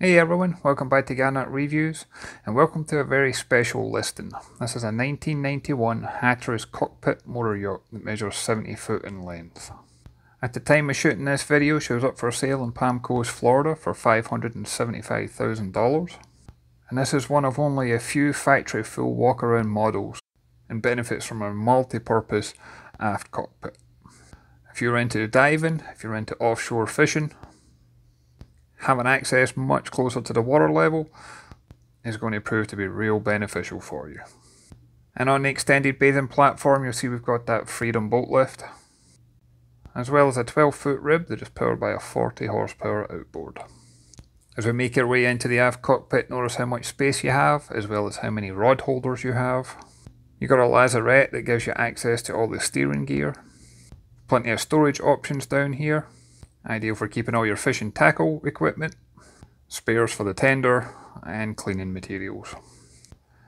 Hey everyone, welcome back to Garnock Reviews and welcome to a very special listing. This is a 1991 Hatteras cockpit motor yacht that measures 70 foot in length. At the time of shooting this video she was up for sale in Palm Coast, Florida for $575,000 and this is one of only a few factory full walk around models and benefits from a multi-purpose aft cockpit. If you're into diving, if you're into offshore fishing, having access much closer to the water level is going to prove to be real beneficial for you. And on the extended bathing platform you'll see we've got that Freedom boat lift as well as a 12 foot rib that is powered by a 40 horsepower outboard. As we make our way into the aft cockpit notice how much space you have as well as how many rod holders you have. You've got a lazarette that gives you access to all the steering gear. Plenty of storage options down here Ideal for keeping all your fishing tackle equipment, spares for the tender, and cleaning materials.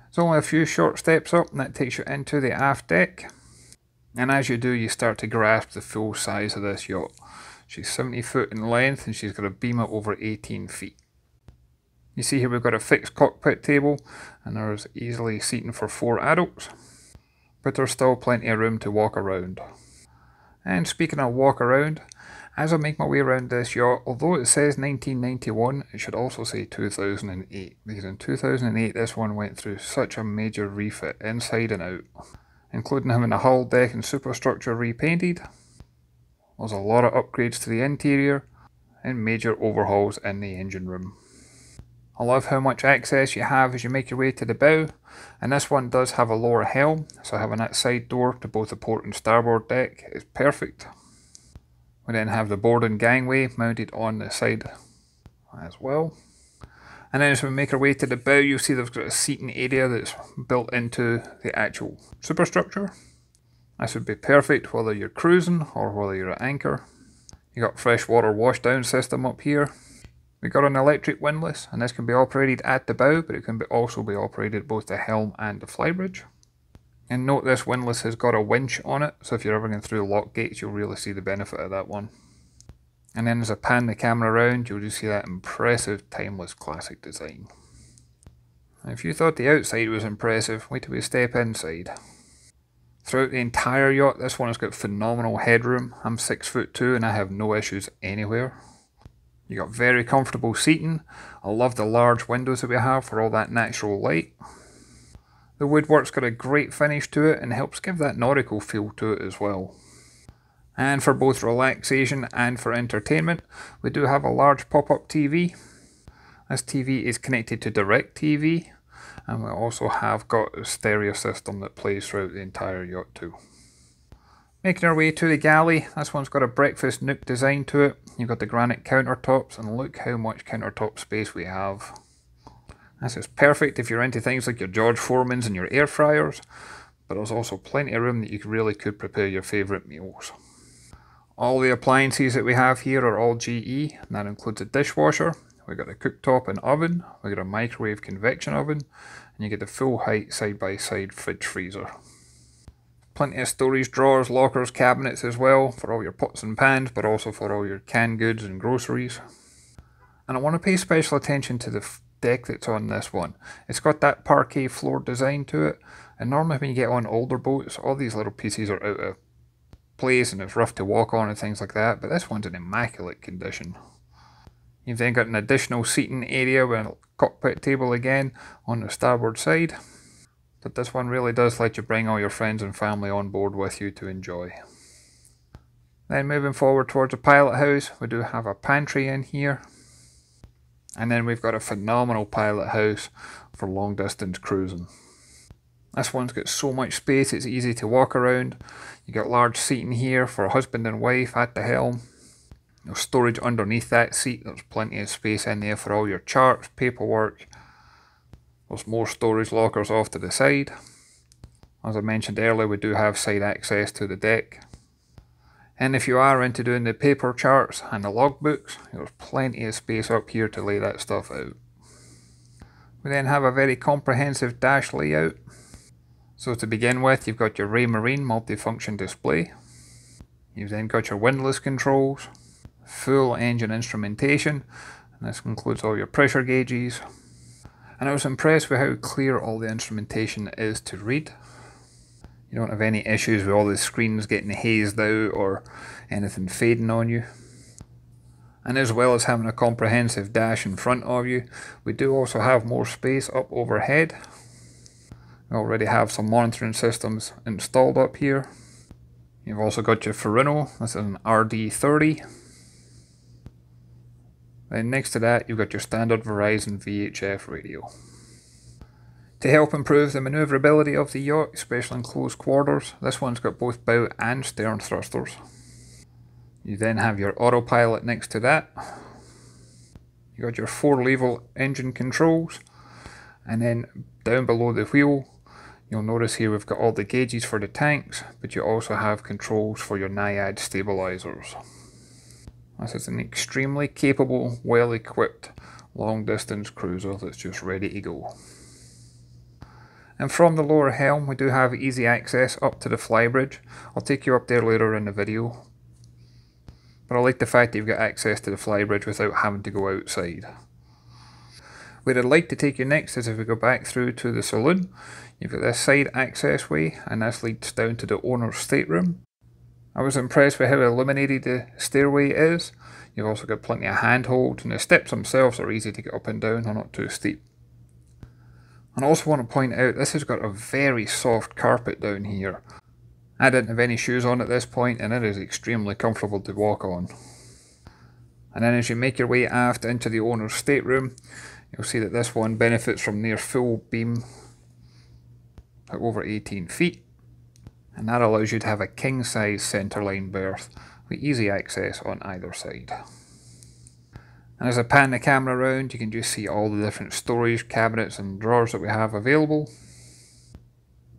It's only a few short steps up and that takes you into the aft deck. And as you do, you start to grasp the full size of this yacht. She's 70 foot in length and she's got a beam of over 18 feet. You see here we've got a fixed cockpit table and there's easily seating for four adults. But there's still plenty of room to walk around. And speaking of walk around, as I make my way around this yacht, although it says 1991, it should also say 2008, because in 2008 this one went through such a major refit inside and out, including having the hull, deck and superstructure repainted. There's a lot of upgrades to the interior, and major overhauls in the engine room. I love how much access you have as you make your way to the bow, and this one does have a lower helm, so having that side door to both the port and starboard deck is perfect. We then have the board and gangway mounted on the side as well. And then as we make our way to the bow, you'll see they've got a seating area that's built into the actual superstructure. This would be perfect whether you're cruising or whether you're at anchor. You got fresh freshwater washdown system up here. We got an electric windlass, and this can be operated at the bow, but it can be also be operated both the helm and the flybridge. And note this windlass has got a winch on it, so if you're ever going through lock gates, you'll really see the benefit of that one. And then as I pan the camera around, you'll just see that impressive timeless classic design. if you thought the outside was impressive, wait till we step inside. Throughout the entire yacht, this one has got phenomenal headroom. I'm 6 foot 2 and I have no issues anywhere. You got very comfortable seating. I love the large windows that we have for all that natural light. The woodwork's got a great finish to it and helps give that nautical feel to it as well. And for both relaxation and for entertainment, we do have a large pop-up TV. This TV is connected to DirecTV, and we also have got a stereo system that plays throughout the entire yacht too. Making our way to the galley, this one's got a breakfast nook design to it. You've got the granite countertops, and look how much countertop space we have. This is perfect if you're into things like your George Foremans and your air fryers, but there's also plenty of room that you really could prepare your favourite meals. All the appliances that we have here are all GE, and that includes a dishwasher, we've got a cooktop and oven, we've got a microwave convection oven, and you get the full height side by side fridge freezer. Plenty of storage drawers, lockers, cabinets as well for all your pots and pans, but also for all your canned goods and groceries. And I want to pay special attention to the deck that's on this one. It's got that parquet floor design to it, and normally when you get on older boats, all these little pieces are out of place and it's rough to walk on and things like that, but this one's in immaculate condition. You've then got an additional seating area with a cockpit table again on the starboard side. But this one really does let you bring all your friends and family on board with you to enjoy. Then moving forward towards the pilot house, we do have a pantry in here and then we've got a phenomenal pilot house for long distance cruising. This one's got so much space it's easy to walk around. You got large seating here for husband and wife at the helm. There's storage underneath that seat. There's plenty of space in there for all your charts, paperwork. There's more storage lockers off to the side. As I mentioned earlier, we do have side access to the deck. And if you are into doing the paper charts and the logbooks, there's plenty of space up here to lay that stuff out. We then have a very comprehensive dash layout. So to begin with, you've got your Raymarine multifunction display. You've then got your windlass controls, full engine instrumentation, And this includes all your pressure gauges. And I was impressed with how clear all the instrumentation is to read. You don't have any issues with all the screens getting hazed out or anything fading on you. And as well as having a comprehensive dash in front of you, we do also have more space up overhead. We already have some monitoring systems installed up here. You've also got your Furuno, this is an RD30. Then next to that you've got your Standard Horizon VHF radio. To help improve the manoeuvrability of the yacht, especially in close quarters, this one's got both bow and stern thrusters. You then have your autopilot next to that. You got your four level engine controls, and then down below the wheel, you'll notice here we've got all the gauges for the tanks, but you also have controls for your Naiad stabilizers. This is an extremely capable, well equipped long distance cruiser that's just ready to go. And from the lower helm we do have easy access up to the flybridge. I'll take you up there later in the video, but I like the fact that you've got access to the flybridge without having to go outside. Where I'd like to take you next is if we go back through to the saloon, you've got this side access way and this leads down to the owner's stateroom. I was impressed with how illuminated the stairway is. You've also got plenty of handholds and the steps themselves are easy to get up and down, they're not too steep. And I also want to point out this has got a very soft carpet down here. I didn't have any shoes on at this point and it is extremely comfortable to walk on. And then as you make your way aft into the owner's stateroom, you'll see that this one benefits from near full beam at over 18 feet. And that allows you to have a king size centerline berth with easy access on either side. And as I pan the camera around, you can just see all the different storage cabinets and drawers that we have available.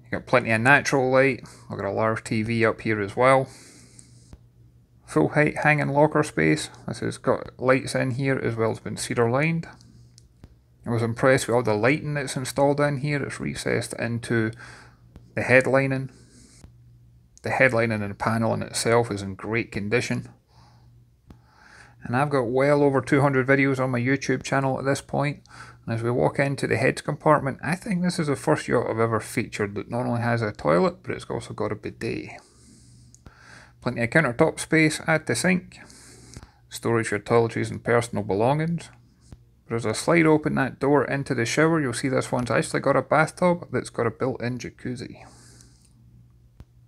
You got plenty of natural light. I've got a large TV up here as well. Full height hanging locker space. This has got lights in here as well as been cedar lined. I was impressed with all the lighting that's installed in here. It's recessed into the headlining. The headlining and the panel in itself is in great condition. And I've got well over 200 videos on my YouTube channel at this point. and as we walk into the heads compartment, I think this is the first yacht I've ever featured that not only has a toilet, but it's also got a bidet. Plenty of countertop space at the sink. Storage for toiletries and personal belongings. There's a slide open that door into the shower. You'll see this one's actually got a bathtub that's got a built-in jacuzzi.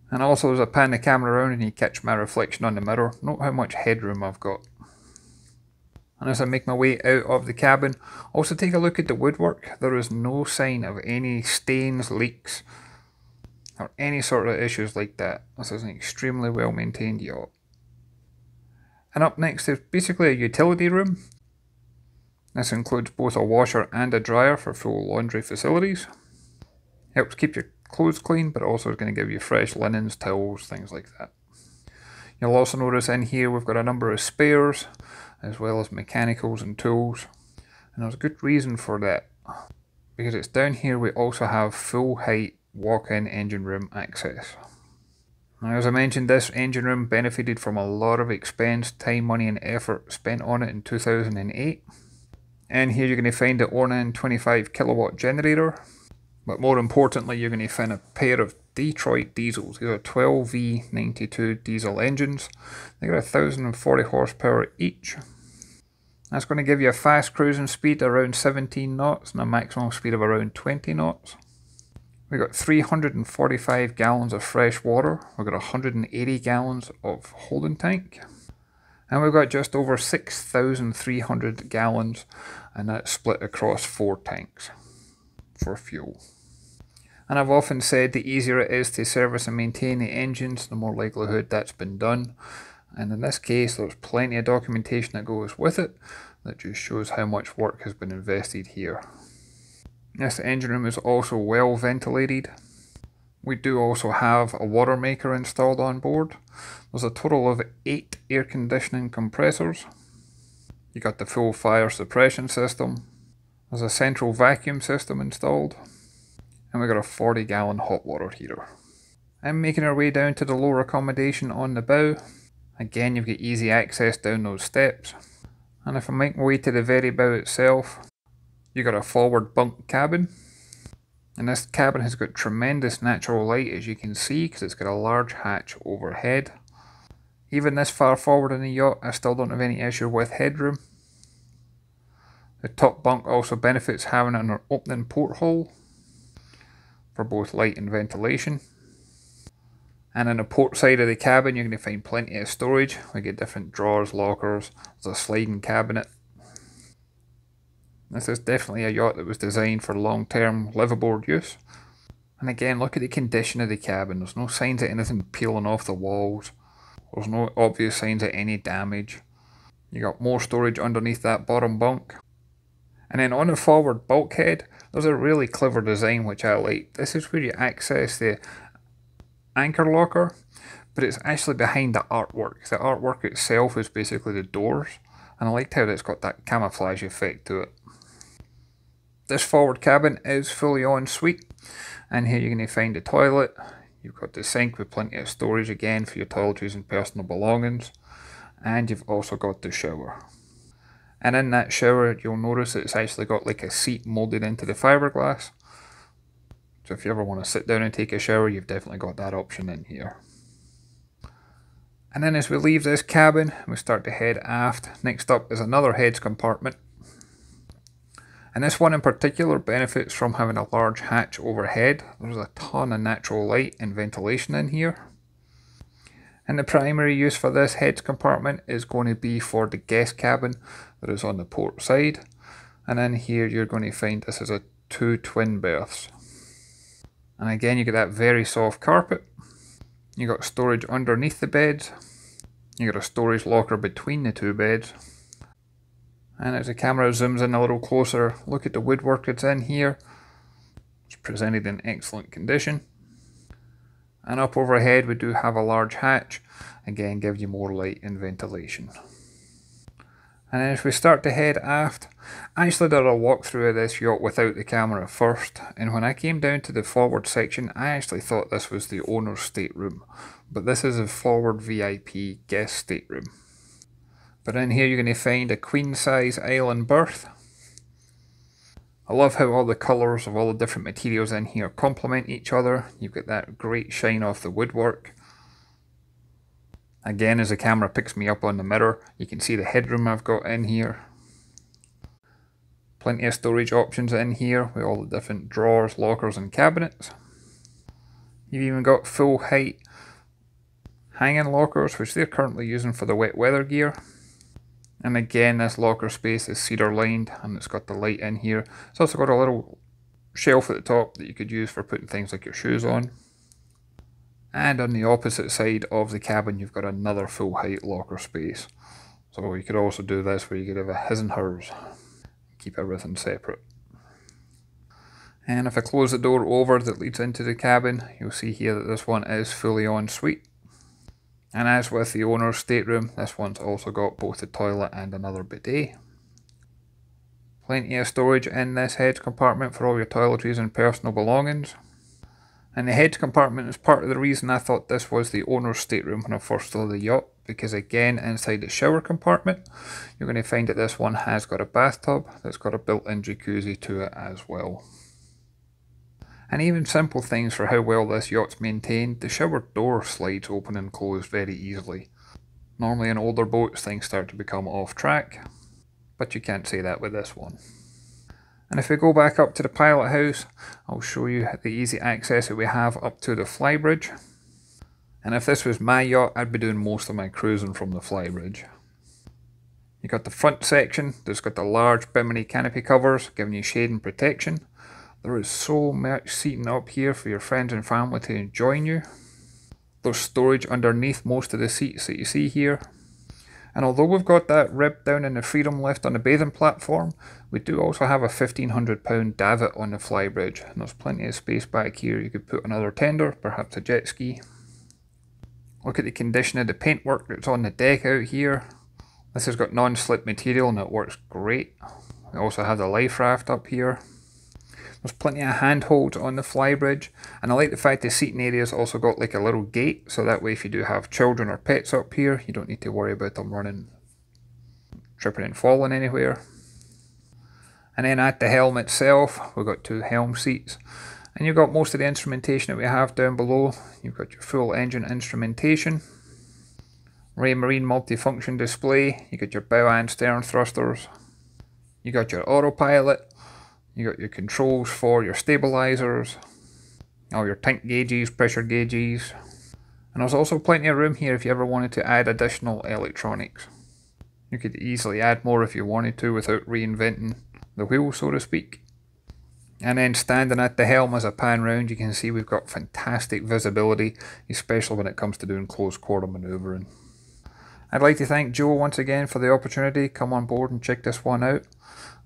And also as I pan the camera around and you catch my reflection on the mirror, note how much headroom I've got. And as I make my way out of the cabin, also take a look at the woodwork. There is no sign of any stains, leaks, or any sort of issues like that. This is an extremely well maintained yacht. And up next is basically a utility room. This includes both a washer and a dryer for full laundry facilities. Helps keep your clothes clean, but also is going to give you fresh linens, towels, things like that. You'll also notice in here we've got a number of spares, as well as mechanicals and tools. And there's a good reason for that. Because it's down here we also have full height walk-in engine room access. Now as I mentioned this engine room benefited from a lot of expense, time, money and effort spent on it in 2008. And here you're going to find the Onan 25 kilowatt generator. But more importantly you're going to find a pair of Detroit diesels. These are 12V92 diesel engines. They got 1040 horsepower each. That's going to give you a fast cruising speed around 17 knots and a maximum speed of around 20 knots. We've got 345 gallons of fresh water. We've got 180 gallons of holding tank. And we've got just over 6,300 gallons and that's split across four tanks for fuel. And I've often said the easier it is to service and maintain the engines, the more likelihood that's been done. And in this case, there's plenty of documentation that goes with it that just shows how much work has been invested here. This engine room is also well ventilated. We do also have a water maker installed on board. There's a total of 8 air conditioning compressors. You got the full fire suppression system. There's a central vacuum system installed and we got a 40 gallon hot water heater. I'm making our way down to the lower accommodation on the bow. Again, you've got easy access down those steps. And if I make my way to the very bow itself, you got a forward bunk cabin. And this cabin has got tremendous natural light as you can see because it's got a large hatch overhead. Even this far forward in the yacht I still don't have any issue with headroom. The top bunk also benefits having an opening porthole for both light and ventilation. And on the port side of the cabin you're going to find plenty of storage. We get different drawers, lockers, there's a sliding cabinet. This is definitely a yacht that was designed for long-term liveaboard use. And again, look at the condition of the cabin. There's no signs of anything peeling off the walls. There's no obvious signs of any damage. You got more storage underneath that bottom bunk. And then on the forward bulkhead, there's a really clever design which I like. This is where you access the anchor locker, but it's actually behind the artwork. The artwork itself is basically the doors, and I liked how it's got that camouflage effect to it. This forward cabin is fully en suite, and here you're going to find the toilet. You've got the sink with plenty of storage again for your toiletries and personal belongings, and you've also got the shower. And in that shower, you'll notice it's actually got like a seat molded into the fiberglass. So if you ever want to sit down and take a shower, you've definitely got that option in here. And then as we leave this cabin, we start to head aft. Next up is another heads compartment. And this one in particular benefits from having a large hatch overhead. There's a ton of natural light and ventilation in here. And the primary use for this heads compartment is going to be for the guest cabin that is on the port side. And in here you're going to find this is a two twin berths. And again you get that very soft carpet. You got storage underneath the beds. You got a storage locker between the two beds. And as the camera zooms in a little closer, look at the woodwork that's in here. It's presented in excellent condition. And up overhead we do have a large hatch, again gives you more light and ventilation. And then if we start to head aft, I actually did a walkthrough of this yacht without the camera first, and when I came down to the forward section, I actually thought this was the owner's stateroom, but this is a forward VIP guest stateroom. But in here you're going to find a queen size island berth. I love how all the colours of all the different materials in here complement each other. You've got that great shine off the woodwork. Again, as the camera picks me up on the mirror, you can see the headroom I've got in here. Plenty of storage options in here with all the different drawers, lockers and cabinets. You've even got full height hanging lockers, which they're currently using for the wet weather gear. And again, this locker space is cedar lined and it's got the light in here. It's also got a little shelf at the top that you could use for putting things like your shoes on. And on the opposite side of the cabin, you've got another full height locker space. So you could also do this where you could have a his and hers. Keep everything separate. And if I close the door over that leads into the cabin, you'll see here that this one is fully en suite. And as with the owner's stateroom, this one's also got both a toilet and another bidet. Plenty of storage in this head compartment for all your toiletries and personal belongings. And the head compartment is part of the reason I thought this was the owner's stateroom when I first saw the yacht, because again, inside the shower compartment, you're going to find that this one has got a bathtub that's got a built-in jacuzzi to it as well. And even simple things for how well this yacht's maintained, the shower door slides open and close very easily. Normally in older boats things start to become off track, but you can't say that with this one. And if we go back up to the pilot house, I'll show you the easy access that we have up to the flybridge. And if this was my yacht, I'd be doing most of my cruising from the flybridge. You've got the front section that's got the large bimini canopy covers giving you shade and protection. There is so much seating up here for your friends and family to join you. There's storage underneath most of the seats that you see here. And although we've got that rib down in the Freedom lift on the bathing platform, we do also have a £1,500 davit on the flybridge. And there's plenty of space back here. You could put another tender, perhaps a jet ski. Look at the condition of the paintwork that's on the deck out here. This has got non-slip material and it works great. We also have the life raft up here. There's plenty of handholds on the flybridge, and I like the fact the seating area's also got like a little gate, so that way if you do have children or pets up here, you don't need to worry about them running tripping and falling anywhere. And then at the helm itself, we've got two helm seats. And you've got most of the instrumentation that we have down below. You've got your full engine instrumentation. Raymarine multifunction display. You've got your bow and stern thrusters. You've got your autopilot. You got your controls for your stabilizers. All your tank gauges, pressure gauges. And there's also plenty of room here if you ever wanted to add additional electronics. You could easily add more if you wanted to without reinventing the wheel, so to speak. And then standing at the helm as I pan round, you can see we've got fantastic visibility, especially when it comes to doing close quarter manoeuvring. I'd like to thank Joe once again for the opportunity. Come on board and check this one out.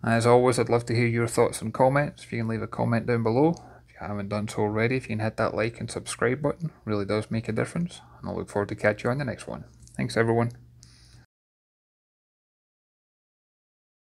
As always, I'd love to hear your thoughts and comments. If you can leave a comment down below. If you haven't done so already, if you can hit that like and subscribe button, really does make a difference. And I look forward to catch you on the next one. Thanks everyone.